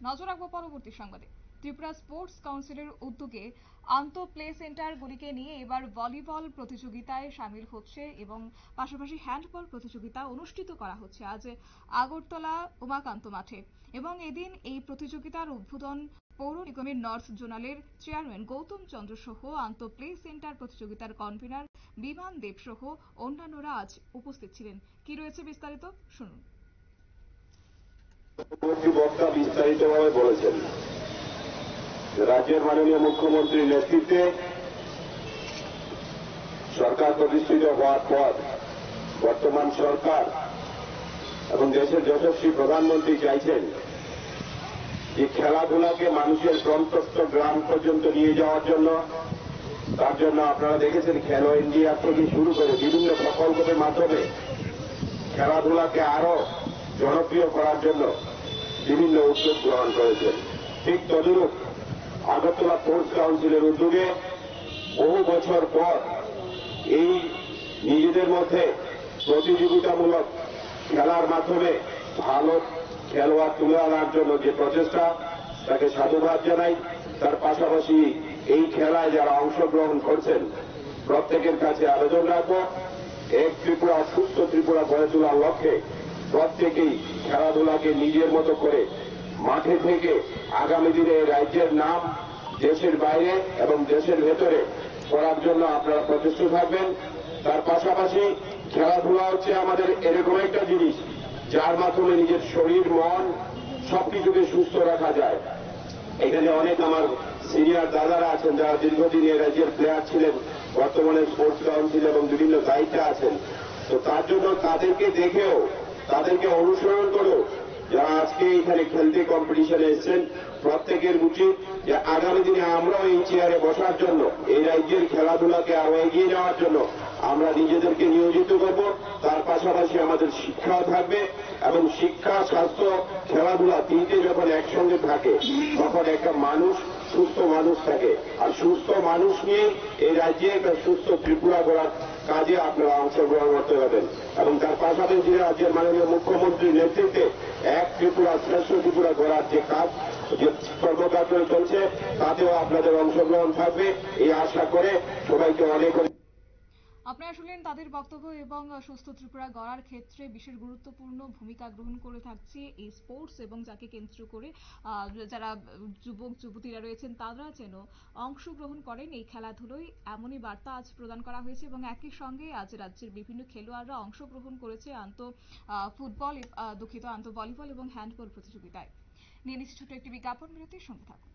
নজর রাখব পরবর্তী সংবাদে। ত্রিপুরা স্পোর্টস কাউন্সিলের উদ্যোগে আন্ত প্লে সেন্টারগুলিকে নিয়ে এবার ভলিবল প্রতিযোগিতায় সামিল হচ্ছে এবং পাশাপাশি হ্যান্ডবল প্রতিযোগিতা অনুষ্ঠিত করা হচ্ছে আজ আগরতলা উমাকান্ত মাঠে। এবং এদিন এই প্রতিযোগিতার উদ্বোধন পৌর নিগমের নর্থ জোনালের চেয়ারম্যান গৌতম চন্দ্র সহ আন্ত প্লে সেন্টার প্রতিযোগিতার কনভেনার বিমান দেব সহ অন্যান্যরা আজ উপস্থিত ছিলেন। কি রয়েছে বিস্তারিত? শুনুন। বিস্তারিতভাবে বলেছেন। রাজ্যের মাননীয় মুখ্যমন্ত্রীর নেতৃত্বে সরকার প্রতিষ্ঠিত হওয়ার পর বর্তমান সরকার এবং দেশের যশস্বী প্রধানমন্ত্রী চাইছেন যে খেলাধুলাকে মানুষের গ্রন্তস্থ গ্রাম পর্যন্ত নিয়ে যাওয়ার জন্য। তার জন্য আপনারা দেখেছেন খেলো ইন্ডিয়া থেকে শুরু করে বিভিন্ন প্রকল্পের মাধ্যমে খেলাধুলাকে আরও জনপ্রিয় করার জন্য বিভিন্ন উদ্যোগ গ্রহণ করেছেন ঠিক তদুরূপ আগরতলা স্পোর্টস কাউন্সিলের উদ্যোগে বহু বছর পর এই নিজেদের মধ্যে প্রতিযোগিতামূলক খেলার মাধ্যমে ভালো খেলোয়াড় তুলে আনার জন্য যে প্রচেষ্টা, তাকে সাধুবাদ জানাই। তার পাশাপাশি এই খেলায় যারা অংশগ্রহণ করছেন, প্রত্যেকের কাছে আবেদন রাখব, এক ত্রিপুরা, সুস্থ ত্রিপুরা গড়ে তোলার লক্ষ্যে প্রত্যেকেই খেলাধুলাকে নিজের মতো করে মাঠে থেকে আগামী দিনে রাজ্যের নাম দেশের বাইরে এবং দেশের ভেতরে করার জন্য আপনারা প্রচেষ্ট থাকবেন। তার পাশাপাশি খেলাধুলা হচ্ছে আমাদের এরকম একটা জিনিস, যার মাধ্যমে নিজের শরীর, মন সবকিছুকে সুস্থ রাখা যায়। এখানে অনেক আমার সিনিয়র দাদারা আছেন, যারা দীর্ঘদিন এ রাজ্যের প্লেয়ার ছিলেন, বর্তমানে স্পোর্টস কাউন্সিল এবং বিভিন্ন দায়িত্বে আছেন। তো তার জন্য তাদেরকে দেখেও তাদেরকে অনুসরণ করেও যারা আজকে এখানে খেলতে কম্পিটিশনে এসছেন, প্রত্যেকের উচিত যে আগামী দিনে আমরাও এই চেয়ারে বসার জন্য, এই রাজ্যের খেলাধুলাকে আরও এগিয়ে নেওয়ার জন্য আমরা নিজেদেরকে নিয়োজিত করব। তার পাশাপাশি আমাদের শিক্ষাও থাকবে এবং শিক্ষা, স্বাস্থ্য, খেলাধুলা তিনটে যখন একসঙ্গে থাকে। তখন একটা মানুষ, সুস্থ মানুষ থাকে। আর সুস্থ মানুষ নিয়ে এই রাজ্যে একটা সুস্থ ত্রিপুরা গড়ার কাজে আপনারা অংশগ্রহণ করতে পারবেন। এবং তার পাশাপাশি রাজ্যের মাননীয় মুখ্যমন্ত্রীর নেতৃত্বে এক ত্রিপুরা শ্রেষ্ঠ ত্রিপুরা গড়ার যে কাজ, যে কর্মকাণ্ড চলছে, তাতেও আপনাদের অংশগ্রহণ থাকবে। এই আশা করে সবাইকে অনেক আপনারা শুনলেন তাদের বক্তব্য এবং সুস্থ ত্রিপুরা গড়ার ক্ষেত্রে বিশেষ গুরুত্বপূর্ণ ভূমিকা গ্রহণ করে থাকছে এই স্পোর্টস এবং যাকে কেন্দ্র করে যারা যুবক, যুবতীরা রয়েছেন, তারা যেন অংশগ্রহণ করেন এই খেলাধুলোয়। এমনই বার্তা আজ প্রদান করা হয়েছে এবং একই সঙ্গে আজ রাজ্যের বিভিন্ন খেলোয়াড়রা অংশগ্রহণ করেছে আন্ত ফুটবল দুঃখিত আন্ত ভলিবল এবং হ্যান্ডবল প্রতিযোগিতায়। নিয়ে নিচ্ছে ছোট্ট একটি বিজ্ঞাপন বিরতির সঙ্গে থাকুন।